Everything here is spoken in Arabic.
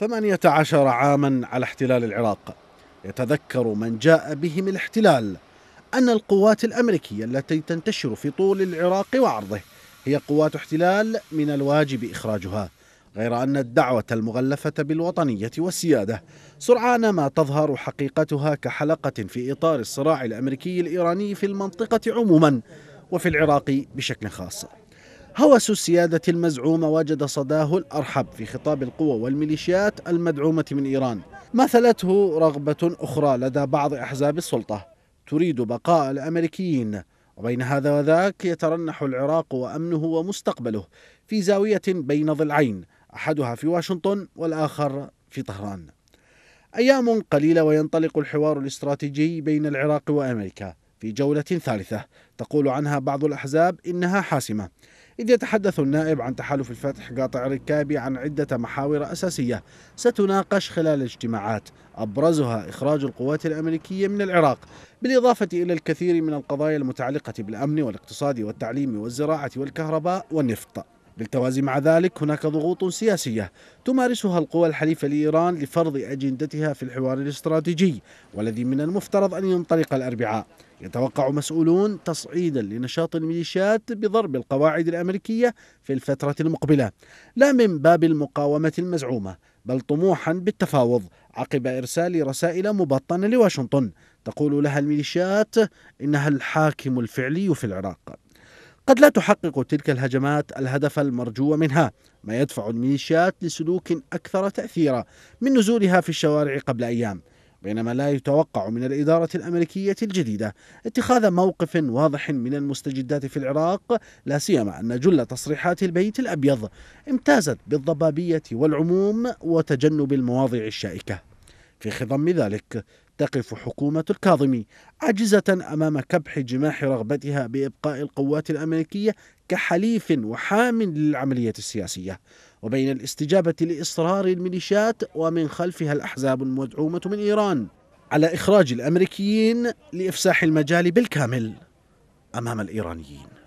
ثمانية عشر عاما على احتلال العراق. يتذكر من جاء بهم الاحتلال أن القوات الأمريكية التي تنتشر في طول العراق وعرضه هي قوات احتلال من الواجب إخراجها غير أن الدعوة المغلفة بالوطنية والسيادة سرعان ما تظهر حقيقتها كحلقة في إطار الصراع الأمريكي الإيراني في المنطقة عموما وفي العراق بشكل خاص. هوس السيادة المزعومة وجد صداه الأرحب في خطاب القوى والميليشيات المدعومة من إيران. مثلته رغبة أخرى لدى بعض أحزاب السلطة. تريد بقاء الأمريكيين. وبين هذا وذاك يترنح العراق وأمنه ومستقبله في زاوية بين ضلعين أحدها في واشنطن والآخر في طهران. أيام قليلة وينطلق الحوار الاستراتيجي بين العراق وأمريكا في جولة ثالثة. تقول عنها بعض الأحزاب إنها حاسمة. إذ يتحدث النائب عن تحالف الفتح قاطع ركابي عن عدة محاور أساسية ستناقش خلال الاجتماعات. أبرزها إخراج القوات الأمريكية من العراق بالإضافة إلى الكثير من القضايا المتعلقة بالأمن والاقتصاد والتعليم والزراعة والكهرباء والنفط. بالتوازي مع ذلك هناك ضغوط سياسية تمارسها القوى الحليفة لإيران لفرض أجندتها في الحوار الاستراتيجي والذي من المفترض أن ينطلق الأربعاء. يتوقع مسؤولون تصعيدا لنشاط الميليشيات بضرب القواعد الأمريكية في الفترة المقبلة لا من باب المقاومة المزعومة بل طموحا بالتفاوض عقب إرسال رسائل مبطنة لواشنطن. تقول لها الميليشيات إنها الحاكم الفعلي في العراق. قد لا تحقق تلك الهجمات الهدف المرجو منها ما يدفع الميليشيات لسلوك أكثر تأثيرا من نزولها في الشوارع قبل أيام. بينما لا يتوقع من الإدارة الأمريكية الجديدة اتخاذ موقف واضح من المستجدات في العراق لا سيما أن جل تصريحات البيت الأبيض امتازت بالضبابية والعموم وتجنب المواضيع الشائكة. في خضم ذلك تقف حكومة الكاظمي عاجزة أمام كبح جماح رغبتها بإبقاء القوات الأمريكية كحليف وحام للعملية السياسية وبين الاستجابة لإصرار الميليشيات ومن خلفها الأحزاب المدعومة من إيران على إخراج الأمريكيين لإفساح المجال بالكامل أمام الإيرانيين.